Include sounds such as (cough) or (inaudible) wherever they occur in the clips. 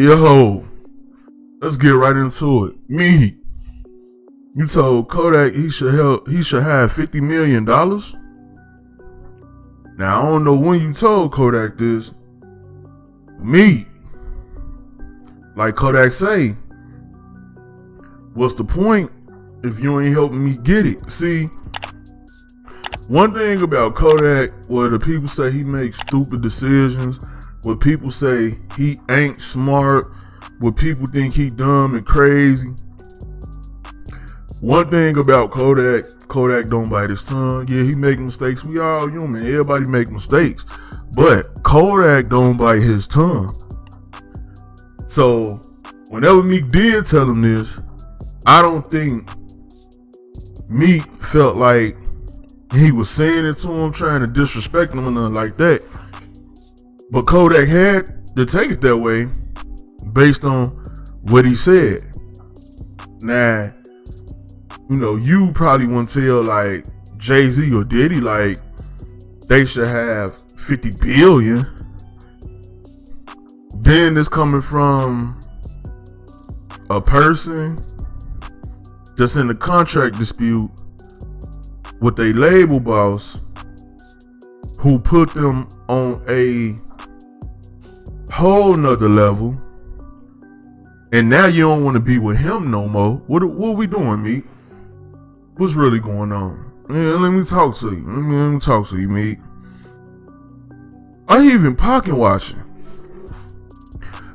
Yo, let's get right into it. Meek, you told Kodak he should help. He should have fifty million dollars. Now I don't know when you told Kodak this. Meek, like Kodak say, what's the point if you ain't helping me get it? See, one thing about Kodak, where the people say he makes stupid decisions, where people say he ain't smart, where people think he dumb and crazy. One thing about Kodak, Kodak don't bite his tongue. Yeah, he make mistakes. We all human. Everybody make mistakes. But Kodak don't bite his tongue. So whenever Meek did tell him this, I don't think Meek felt like he was saying it to him, trying to disrespect him or nothing like that. But Kodak had to take it that way based on what he said. Now, you know, you probably want to tell like Jay Z or Diddy like they should have 50 billion. Then it's coming from a person that's in a contract dispute with a label boss who put them on a whole nother level. And now you don't want to be with him no more. What what we doing, Meek? What's really going on? Yeah, let me talk to you. Let me, let me talk to you, Meek. I even pocket watching.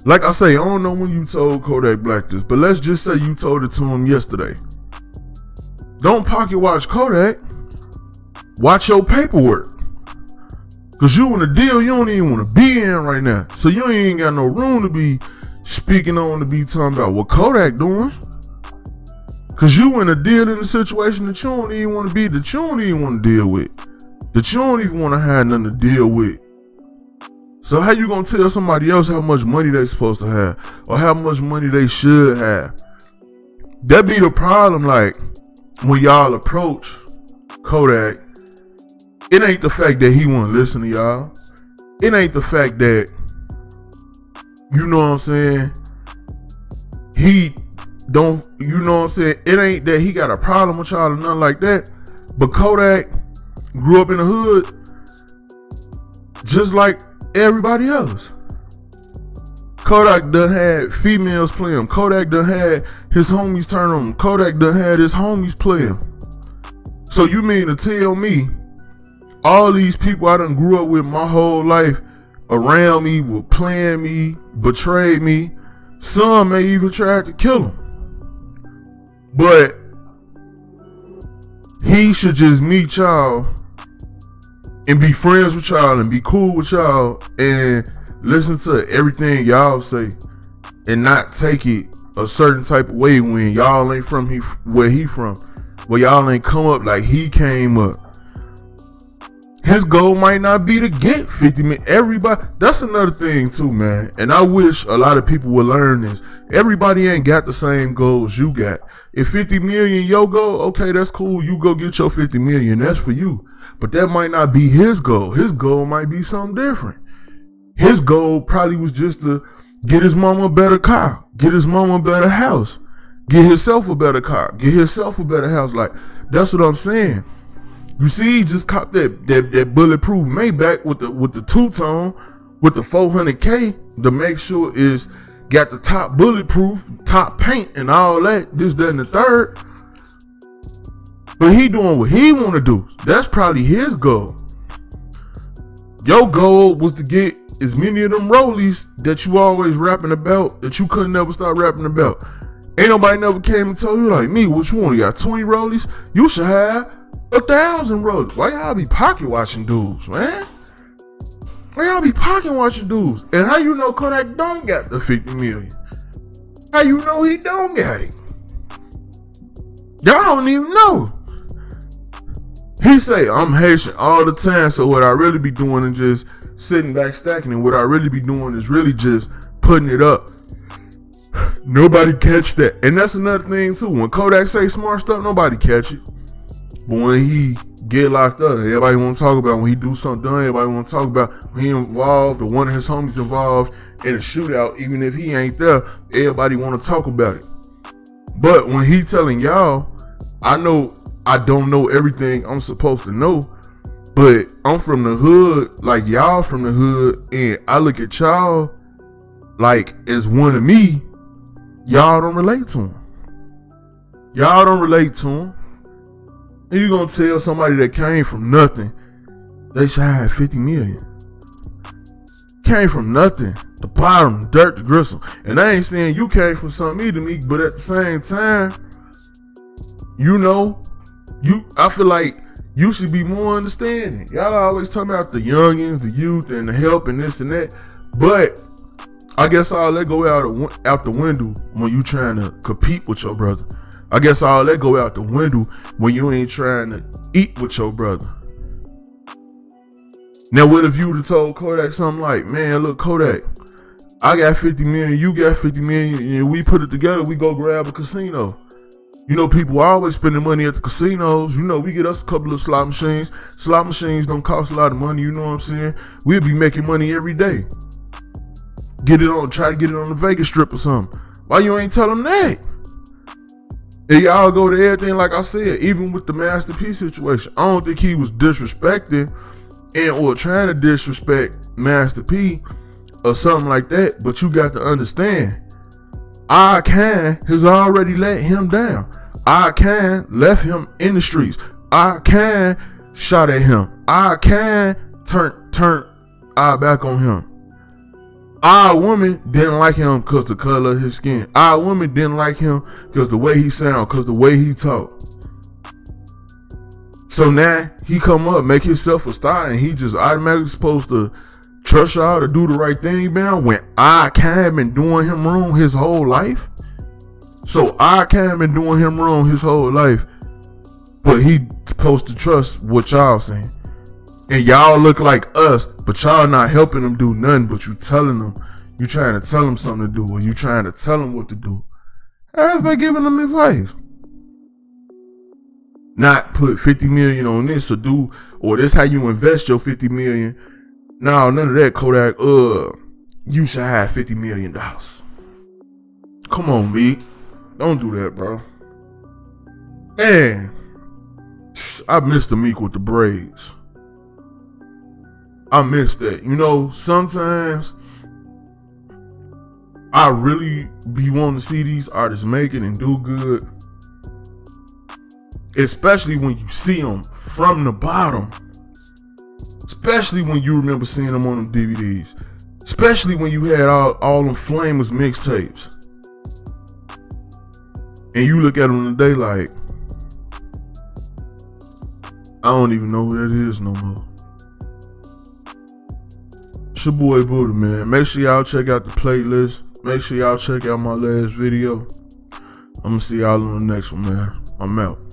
Like I say, I don't know when you told Kodak Black this, but let's just say you told it to him yesterday. Don't pocket watch Kodak. Watch your paperwork. Cause you in a deal you don't even want to be in right now. So you ain't got no room to be speaking on to be talking about what Kodak doing. Cause you in a deal in a situation that you don't even want to be, that you don't even want to deal with. That you don't even want to have nothing to deal with. So how you gonna tell somebody else how much money they supposed to have? Or how much money they should have? That be the problem, like, when y'all approach Kodak it ain't the fact that he won't listen to y'all. It ain't the fact that you know what I'm saying. He don't you know what I'm saying. It ain't that he got a problem with y'all or nothing like that. But Kodak grew up in the hood just like everybody else. Kodak done had females play him. Kodak done had his homies turn on him. Kodak done had his homies play him. So you mean to tell me all these people I done grew up with my whole life around me were playing me, betrayed me. Some may even try to kill him. But he should just meet y'all and be friends with y'all and be cool with y'all and listen to everything y'all say and not take it a certain type of way when y'all ain't from he, where he from. Where y'all ain't come up like he came up his goal might not be to get 50 million. Everybody, that's another thing too, man. And I wish a lot of people would learn this. Everybody ain't got the same goals you got. If 50 million your goal, okay, that's cool. You go get your 50 million. That's for you. But that might not be his goal. His goal might be something different. His goal probably was just to get his mama a better car, get his mama a better house, get himself a better car, get himself a better house. Like, that's what I'm saying. You see, just caught that that, that bulletproof Maybach with the with the two tone with the 400k to make sure is got the top bulletproof, top paint, and all that. This, and the third. But he doing what he want to do. That's probably his goal. Your goal was to get as many of them rollies that you always rapping about that you couldn't never stop rapping about. Ain't nobody never came and told you like me, which one? You got 20 rollies? You should have a thousand rollies. Why y'all be pocket watching dudes, man? Why y'all be pocket watching dudes? And how you know Kodak don't got the 50 million? How you know he don't got it? Y'all don't even know. He say, I'm Haitian all the time, so what I really be doing is just sitting back stacking, and what I really be doing is really just putting it up. (sighs) Nobody catch that. And that's another thing too. When Kodak say smart stuff, nobody catch it. But when he get locked up. Everybody want to talk about when he do something done. Everybody want to talk about when he involved or one of his homies involved in a shootout. Even if he ain't there, everybody want to talk about it. But when he telling y'all, I know I don't know everything I'm supposed to know, but I'm from the hood, like y'all from the hood, and I look at y'all like as one of me. Y'all don't relate to him. Y'all don't relate to him. And you gonna tell somebody that came from nothing they should have 50 million. Came from nothing. The bottom, dirt, the gristle. And I ain't saying you came from something either, Meek, but at the same time, you know, you I feel like you should be more understanding. Y'all always talking about the youngins, the youth, and the help and this and that. But I guess I'll let go out of, out the window when you trying to compete with your brother. I guess I'll let go out the window when you ain't trying to eat with your brother. Now, what if you would have told Kodak something like, man, look, Kodak, I got 50 million, you got 50 million, and we put it together, we go grab a casino. You know, people always spending money at the casinos. You know, we get us a couple of slot machines. Slot machines don't cost a lot of money, you know what I'm saying? We'll be making money every day. Get it on, try to get it on the Vegas strip or something. Why you ain't tell them that? And y'all go to everything, like I said, even with the Master P situation. I don't think he was disrespecting and or trying to disrespect Master P or something like that. But you got to understand, I can has already let him down. I can left him in the streets. I can shot at him. I can turn turn eye back on him. Our woman didn't like him because the color of his skin. Our woman didn't like him because the way he sound, because the way he talk. So now he come up, make himself a star, and he just automatically supposed to trust y'all to do the right thing, man. When I can't been doing him wrong his whole life. So I can't been doing him wrong his whole life. But he supposed to trust what y'all saying and y'all look like us, but y'all not helping them do nothing, but you telling them, you trying to tell them something to do, or you trying to tell them what to do. As they giving them advice. Not put 50 million on this or do, or this how you invest your 50 million. No, none of that, Kodak. Uh, you should have 50 million dollars. Come on, B. Don't do that, bro. And I missed the Meek with the braids. I miss that. You know, sometimes I really be wanting to see these artists make it and do good. Especially when you see them from the bottom. Especially when you remember seeing them on them DVDs. Especially when you had all, all them Flamers mixtapes. And you look at them today like, I don't even know who that is no more your boy Buddha, man. Make sure y'all check out the playlist. Make sure y'all check out my last video. I'm gonna see y'all on the next one, man. I'm out.